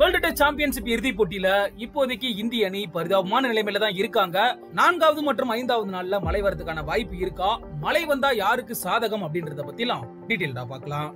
World test championship இறுதிப் போட்டியில இப்போதைக்கு இந்திய அணி பரிதாபமான நிலைமையில தான் இருக்காங்க. நான்காவது மற்றும் ஐந்தாவது நாள்ல மழை வரதுக்கான வாய்ப்பு இருக்கா? மழை வந்தா யாருக்கு சாதகம் அப்படின்றத பத்திலாம் டீட்டெயில்டா பார்க்கலாம்.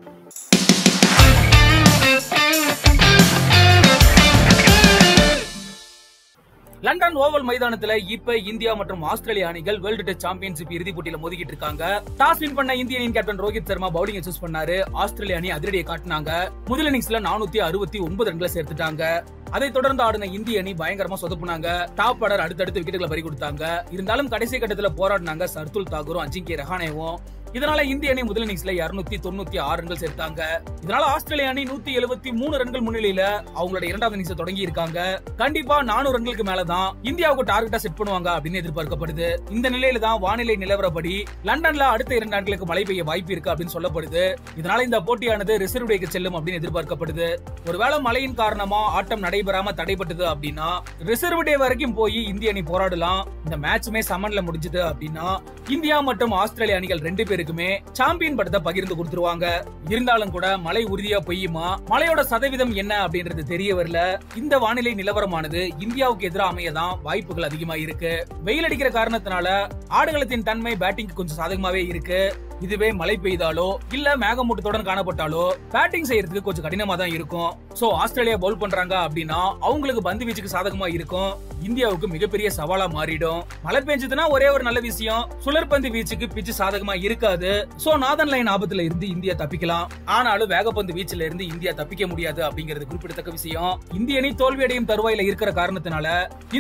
லண்டன் ஓவல் மைதானத்துல இப்ப இந்தியா மற்றும் ஆஸ்திரேலிய அணிகள் வேர்ல்டு டெஸ்ட் சாம்பியன்ஷிப் இறுதி போட்டியில மோதிக்கிட்டு இருக்காங்க. டாஸ் வின் பண்ண இந்திய அணியின் captain Rohit Sharma bowling choose பண்ணாரு. ஆஸ்திரேலிய அணி அதிரடியை காட்டினாங்க. முதல் இன்னிங்ஸ்ல நானூத்தி அறுபத்தி ஒன்பது ரன்களை சேர்த்துட்டாங்க. அதைத் தொடர்ந்து ஆடின இந்திய அணி பயங்கரமா சொதப்புனாங்க. டாப் ஆர்டர் அடுத்தடுத்து விக்கெட்டுகளை பறி கொடுத்தாங்க. இருந்தாலும் கடைசி கட்டத்துல போராடினாங்க சர்துல் தாகூரும் அஜிங்கே ரஹானேவும். இதனால இந்திய அணி முதல் இன்னிங்ஸ்ல இருநூத்தி தொண்ணூத்தி ஆறு ரன்கள் சேர்த்தாங்க. இதனால ஆஸ்திரேலிய அணி நூத்தி எழுபத்தி மூணு ரன்கள் முன்னிலையில அவங்களோட இரண்டாவது இன்னிங்ஸ் தொடங்கி இருக்காங்க. கண்டிப்பா நானூறு ரன்களுக்கு மேலதான் இந்தியாவுக்கு டார்கெட்டா செட் பண்ணுவாங்க அப்படின்னு எதிர்பார்க்கப்படுது. இந்த நிலையில தான் வானிலை நிலவரப்படி லண்டன்ல அடுத்த இரண்டு நாட்களுக்கு மழை பெய்ய வாய்ப்பு இருக்கு அப்படின்னு சொல்லப்படுது. இதனால இந்த போட்டியானது ரிசர்வ் டேக்கு செல்லும் அப்படின்னு எதிர்பார்க்கப்படுது. ஒருவேளை மழையின் காரணமா ஆட்டம் நடைபெறாம தடைபட்டது அப்படின்னா ரிசர்வ் டே வரைக்கும் போய் இந்திய அணி போராடலாம். இந்த மேட்சுமே சமன்ல முடிஞ்சது அப்படின்னா இந்தியா மற்றும் ஆஸ்திரேலிய அணிகள் ரெண்டு பேரும் பேருக்குமே சாம்பியன் படத்தை பகிர்ந்து கொடுத்துருவாங்க. இருந்தாலும் கூட மழை உறுதியா பெய்யுமா? மழையோட சதவீதம் என்ன அப்படின்றது தெரிய வரல. இந்த வானிலை நிலவரமானது இந்தியாவுக்கு எதிராக அமையதான் வாய்ப்புகள் அதிகமா இருக்கு வெயில் அடிக்கிற காரணத்தினால ஆடுகளத்தின் தன்மை பேட்டிங் கொஞ்சம் சாதகமாவே இருக்கு. இதுவே மழை பெய்தாலோ இல்ல மேகமூட்டத்துடன் காணப்பட்டாலோ பேட்டிங் செய்யறதுக்கு கொஞ்சம் கடினமா தான் இருக்கும். சோ ஆஸ்திரேலியா பவுல் பண்றாங்க அப்படின்னா அவங்களுக்கு பந்து வீச்சுக்கு சாதகமா இருக்கும். இந்தியாவுக்கு மிகப்பெரிய சவாலா மாறிடும். மழை பெஞ்சதுன்னா ஒரே ஒரு நல்ல விஷயம் சுழற்பந்து வீச்சுக்கு பிச்சு சாதகமா இருக்காது. சோ நாதன் லைன் ஆபத்துல இருந்து இந்தியா தப்பிக்கலாம். ஆனாலும் வேகப்பந்து வீச்சுல இருந்து இந்தியா தப்பிக்க முடியாது அப்படிங்கிறது குறிப்பிடத்தக்க விஷயம். இந்திய அணி தோல்வியடையும் தருவாயில இருக்கிற காரணத்தினால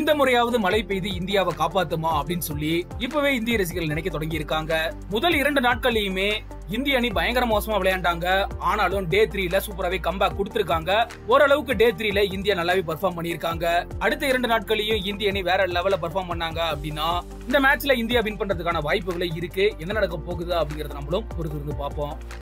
இந்த முறையாவது மழை பெய்து இந்தியாவை காப்பாத்துமா அப்படின்னு சொல்லி இப்பவே இந்திய ரசிகர்கள் நினைக்க தொடங்கி இருக்காங்க முதல் இரண்டு நாட்கள் நாட்கள்லயுமே இந்திய அணி பயங்கர மோசமா விளையாண்டாங்க. ஆனாலும் டே த்ரீல சூப்பராவே கம்பேக் கொடுத்திருக்காங்க. ஓரளவுக்கு டே த்ரீல இந்தியா நல்லாவே பெர்ஃபார்ம் பண்ணிருக்காங்க அடுத்த இரண்டு நாட்களையும் இந்திய அணி வேற லெவல்ல பெர்ஃபார்ம் பண்ணாங்க அப்படின்னா இந்த மேட்ச்ல இந்தியா வின் பண்றதுக்கான வாய்ப்புகளே இருக்கு. என்ன நடக்க போகுது அப்படிங்கறத நம்மளும் பொறுத்திருந்து பார்ப்போம்.